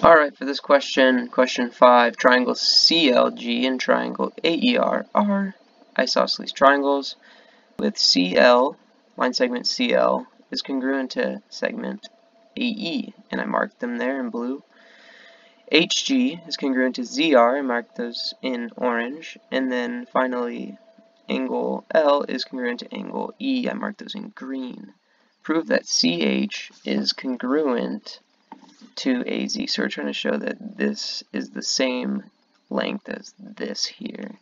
Alright, for this question, question 5, triangle CLG and triangle AER are isosceles triangles with CL, line segment CL, is congruent to segment AE, and I marked them there in blue. HG is congruent to ZR, I marked those in orange, and then finally angle L is congruent to angle E, I marked those in green. Prove that CH is congruent to AZ. So we're trying to show that this is the same length as this here.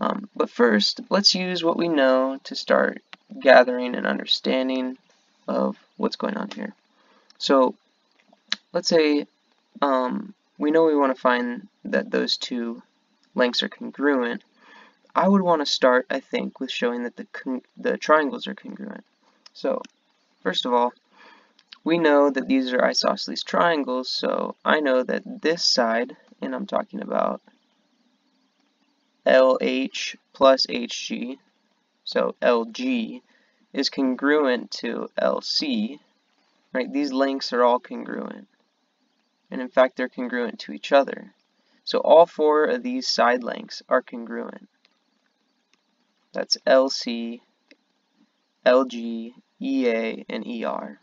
Um, but first, let's use what we know to start gathering an understanding of what's going on here. So let's say um, we know we want to find that those two lengths are congruent. I would want to start, I think, with showing that the, the triangles are congruent. So, first of all, we know that these are isosceles triangles, so I know that this side, and I'm talking about LH plus HG, so LG, is congruent to LC, right? These lengths are all congruent. And in fact, they're congruent to each other. So all four of these side lengths are congruent. That's LC, LG, EA, and ER.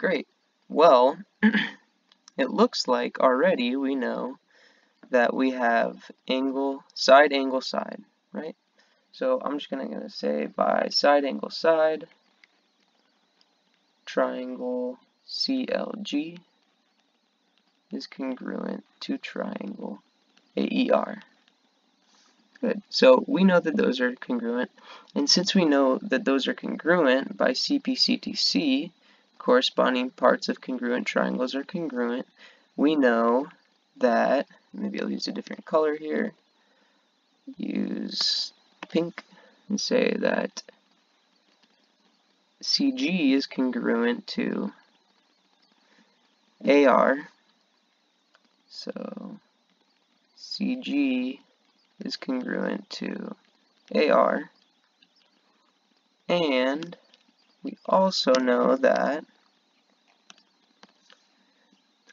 Great. Well, it looks like already we know that we have angle, side, angle, side, right? So I'm just going to say by side, angle, side, triangle CLG is congruent to triangle AER. Good. So we know that those are congruent. And since we know that those are congruent by CPCTC, corresponding parts of congruent triangles are congruent, we know that, maybe I'll use a different color here, use pink and say that CG is congruent to AR, so CG is congruent to AR, and we also know that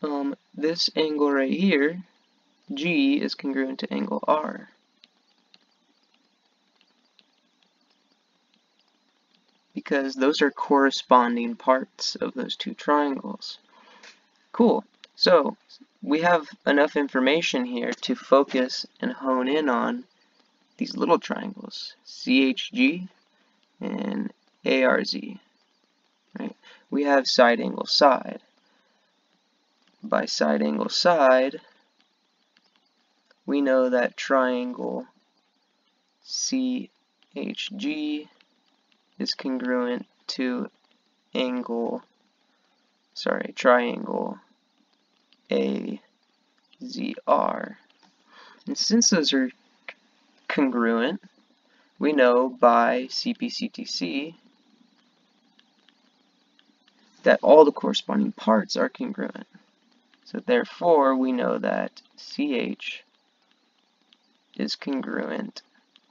um, this angle right here, G, is congruent to angle R. Because those are corresponding parts of those two triangles. Cool. So, we have enough information here to focus and hone in on these little triangles, CHG and ARZ. Right? We have side angle side. By side angle side, we know that triangle CHG is congruent to angle, sorry, triangle AZR. And since those are congruent, we know by CPCTC that all the corresponding parts are congruent. So therefore, we know that CH is congruent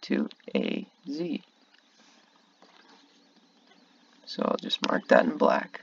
to AZ. So I'll just mark that in black.